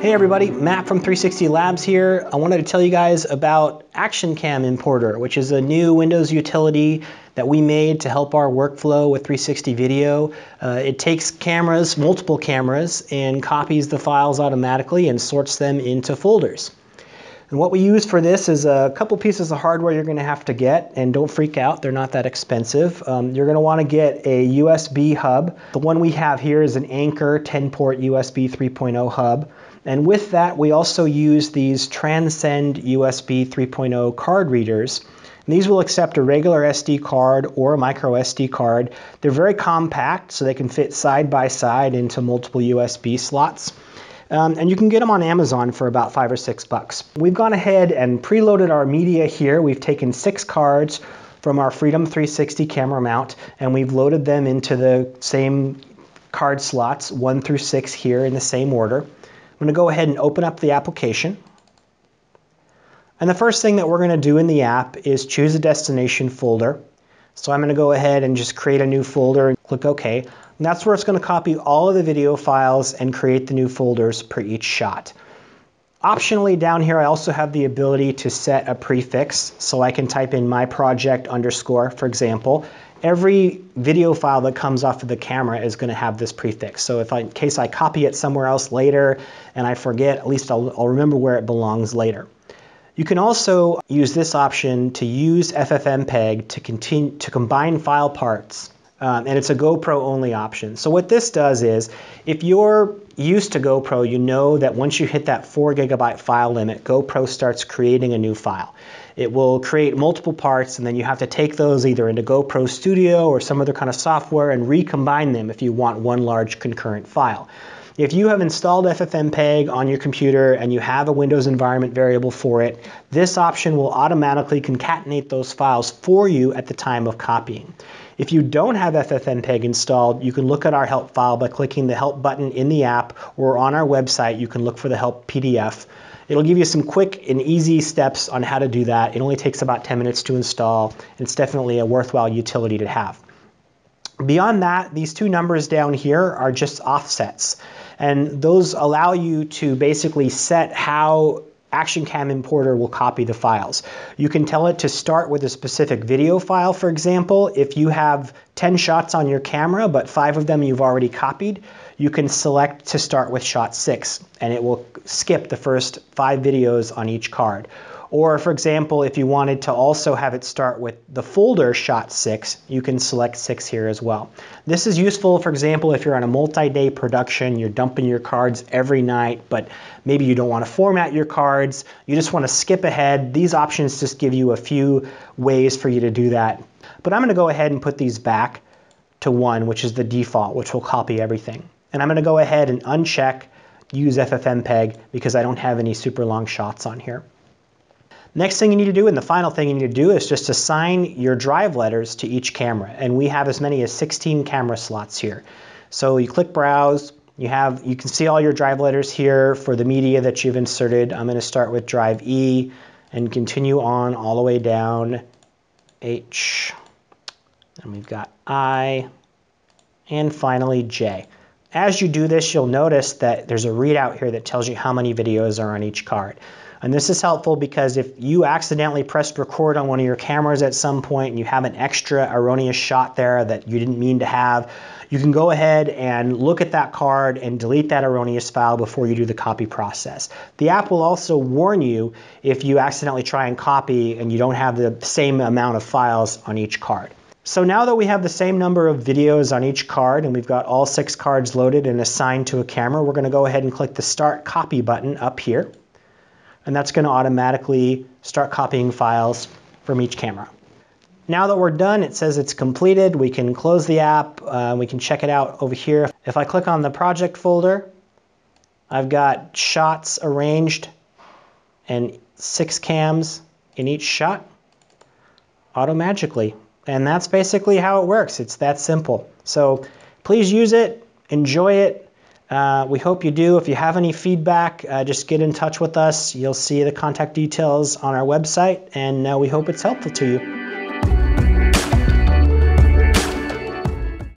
Hey everybody, Matt from 360 Labs here. I wanted to tell you guys about Action Cam Importer, which is a new Windows utility that we made to help our workflow with 360 video. Uh, it takes cameras, multiple cameras, and copies the files automatically and sorts them into folders. And what we use for this is a couple pieces of hardware you're going to have to get, and don't freak out, they're not that expensive. Um, you're going to want to get a USB hub. The one we have here is an Anker 10-port USB 3.0 hub. And with that, we also use these Transcend USB 3.0 card readers. And these will accept a regular SD card or a micro SD card. They're very compact, so they can fit side by side into multiple USB slots. Um, and you can get them on Amazon for about five or six bucks. We've gone ahead and preloaded our media here. We've taken six cards from our Freedom 360 camera mount and we've loaded them into the same card slots, one through six here in the same order. I'm going to go ahead and open up the application. And the first thing that we're going to do in the app is choose a destination folder. So I'm going to go ahead and just create a new folder and click OK. And that's where it's going to copy all of the video files and create the new folders per each shot. Optionally down here I also have the ability to set a prefix so I can type in my project underscore for example every video file that comes off of the camera is going to have this prefix. So if I, in case I copy it somewhere else later and I forget, at least I'll, I'll remember where it belongs later. You can also use this option to use FFmpeg to, continue, to combine file parts. Um, and it's a GoPro only option. So what this does is, if you're used to GoPro, you know that once you hit that 4 gigabyte file limit, GoPro starts creating a new file. It will create multiple parts and then you have to take those either into GoPro Studio or some other kind of software and recombine them if you want one large concurrent file. If you have installed FFmpeg on your computer and you have a Windows environment variable for it, this option will automatically concatenate those files for you at the time of copying. If you don't have FFmpeg installed, you can look at our help file by clicking the help button in the app or on our website you can look for the help PDF. It'll give you some quick and easy steps on how to do that. It only takes about 10 minutes to install, and it's definitely a worthwhile utility to have. Beyond that, these two numbers down here are just offsets. And those allow you to basically set how Action Cam Importer will copy the files. You can tell it to start with a specific video file, for example. If you have 10 shots on your camera, but five of them you've already copied, you can select to start with shot six, and it will skip the first five videos on each card. Or for example, if you wanted to also have it start with the folder shot six, you can select six here as well. This is useful, for example, if you're on a multi-day production, you're dumping your cards every night, but maybe you don't want to format your cards, you just want to skip ahead. These options just give you a few ways for you to do that. But I'm going to go ahead and put these back to one, which is the default, which will copy everything. And I'm going to go ahead and uncheck use FFmpeg because I don't have any super long shots on here. Next thing you need to do, and the final thing you need to do, is just assign your drive letters to each camera. And we have as many as 16 camera slots here. So you click Browse, you have you can see all your drive letters here for the media that you've inserted. I'm going to start with drive E and continue on all the way down H. And we've got I and finally J. As you do this, you'll notice that there's a readout here that tells you how many videos are on each card. And this is helpful because if you accidentally pressed record on one of your cameras at some point and you have an extra erroneous shot there that you didn't mean to have, you can go ahead and look at that card and delete that erroneous file before you do the copy process. The app will also warn you if you accidentally try and copy and you don't have the same amount of files on each card. So now that we have the same number of videos on each card and we've got all six cards loaded and assigned to a camera, we're going to go ahead and click the Start Copy button up here and that's going to automatically start copying files from each camera. Now that we're done, it says it's completed. We can close the app. Uh, we can check it out over here. If I click on the project folder, I've got shots arranged and six cams in each shot auto-magically. And that's basically how it works. It's that simple. So please use it, enjoy it, uh, we hope you do. If you have any feedback, uh, just get in touch with us. You'll see the contact details on our website, and uh, we hope it's helpful to you.